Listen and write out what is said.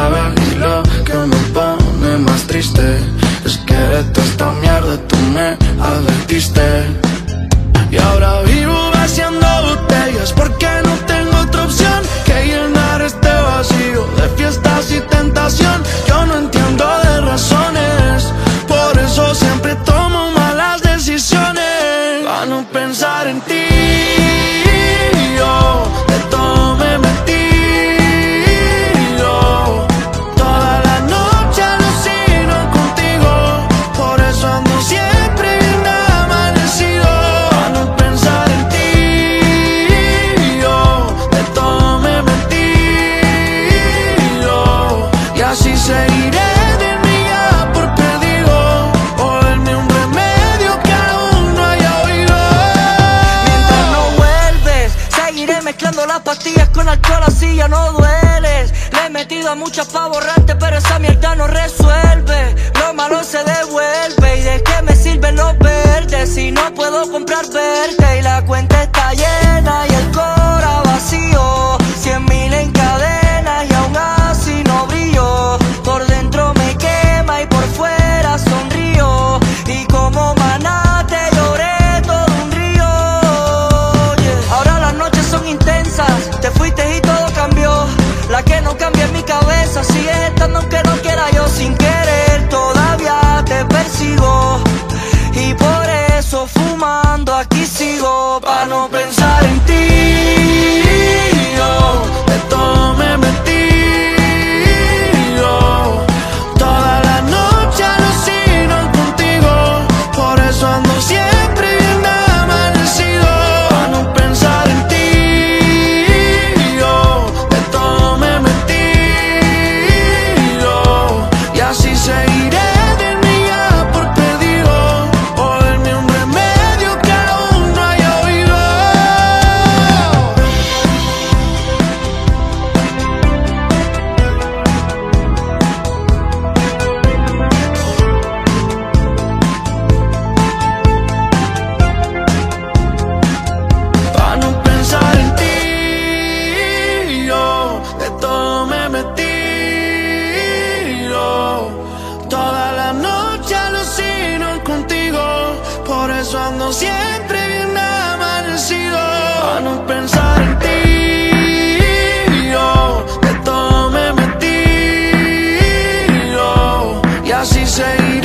sabes lo que me pone más triste. Es que de toda esta mierda tú me advertiste. Y ahora vivo vaciando botellas porque no tengo otra opción Que llenar este vacío de fiestas y tentación. Yo no entiendo de razones, por eso siempre tomo malas decisiones. Para no pensar en ti. Las pastillas con alcohol así ya no dueles. Le he metido a muchas pa' borrarte, pero esa mierda no resuelve. Fumando aquí sigo siempre bien amanecido. Pa' no pensar en ti, yo de todo me metí, yo y así seguiré.